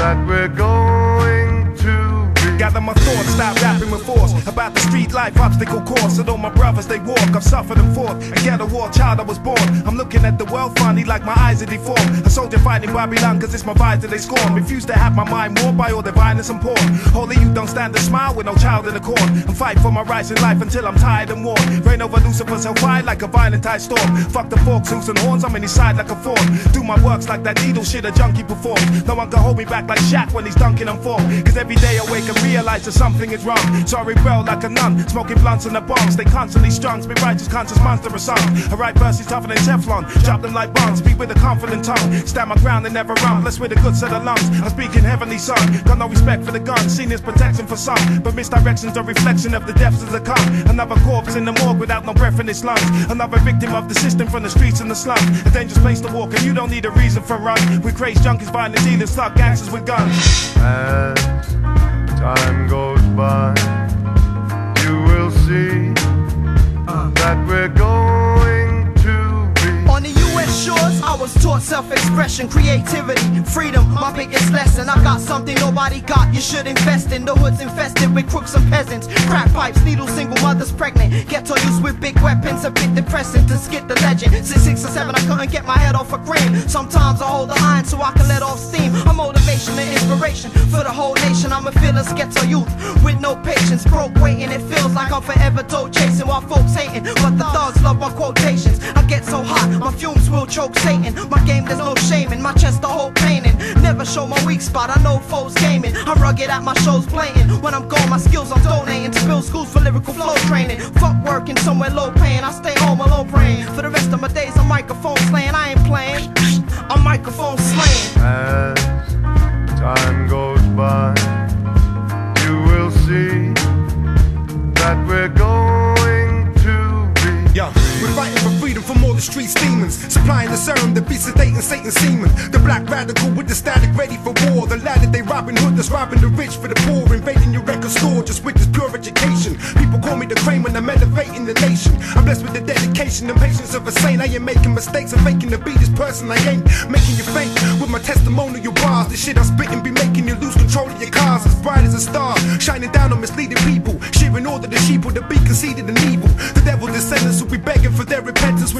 that we're going about the street life obstacle course. And all my brothers they walk, I've suffered and fought. A ghetto war child I was born. I'm looking at the world funny like my eyes are deformed. A soldier fighting Babylon cause it's my visor they scorn. Refuse to have my mind warped by all the violence and porn. Holy you don't stand a smile with no child in the corn. And fight for my rights in life until I'm tired and worn. Rain over Lucifer's hellfire like a violent tide storm. Fuck the forks, hooves and horns, I'm in his side like a form. Do my works like that needle shit a junkie performs. No one can hold me back like Shaq when he's dunking on form. Cause every day I wake and realize that something is wrong. So I rebel like a nun, smoking blunts in the bombs. They constantly strung, be righteous, conscious monster of song. I write verses tougher than Teflon, drop them like bombs. Speak with a confident tongue, stand my ground and never run. Blessed with a good set of lungs. I speak in heavenly song, got no respect for the gun. Seen as protection for some, but misdirection's a reflection of the depths of the come. Another corpse in the morgue without no breath in its lungs. Another victim of the system from the streets and the slums. A dangerous place to walk, and you don't need a reason for run. We craze junkies, violent dealers, slug gangsters with guns. As time goes by, you will see that we're going was taught self-expression, creativity, freedom, my biggest lesson. I got something nobody got, you should invest in. The hood's infested with crooks and peasants, crack pipes, needles, single mothers pregnant. Ghetto youth with big weapons, a bit depressing to skip the legend. Since six or seven, I couldn't get my head off a cream. Sometimes I hold the iron so I can let off steam. A motivation and inspiration for the whole nation. I'm a fearless ghetto youth with no patience, broke waiting. It feels like I'm forever dope chasing while folks hating. But the thugs love my quotations. Choke Satan. My game, there's no shame in my chest, the whole painting. Never show my weak spot, I know foes gaming. I'm rugged at my shows blatant. When I'm gone, my skills I'm donating to build schools for lyrical flow training. Fuck working somewhere low paying. I stay home alone praying. For the rest of my days, I'm microphone slaying. I ain't playing, I'm microphone slaying. As time goes by, you will see that we're going to be. Yo, we're fighting the streets demons. Supplying the serum that beats sedating Satan's semen. The black radical with the static ready for war. The lad that they Robin Hood that's robbing the rich for the poor. Invading your record store just with this pure education. People call me the crane when I'm elevating the nation. I'm blessed with the dedication and patience of a saint. I ain't making mistakes. I'm faking to be this person I ain't. Making you faint with my testimonial bars. The shit I'm spitting be making you lose control of your cars. As bright as a star, shining down on misleading people. Shearing order the sheep to be conceited and evil. The devil descendants will be begging for their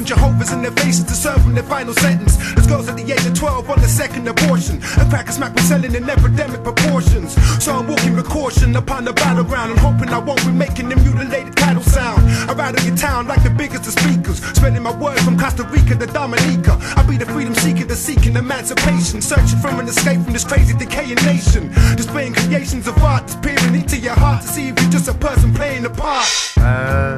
when Jehovah's in their faces to serve them their final sentence. There's girls at the age of 12 on the second abortion. A cracker smack was selling in epidemic proportions. So I'm walking with caution upon the battleground. I'm hoping I won't be making the mutilated cattle sound. I rattle your town like the biggest of speakers. Spreading my word from Costa Rica to Dominica. I'll be the freedom seeker that's seeking emancipation. Searching for an escape from this crazy decaying nation. Displaying creations of art peering into your heart to see if you're just a person playing a part. Uh,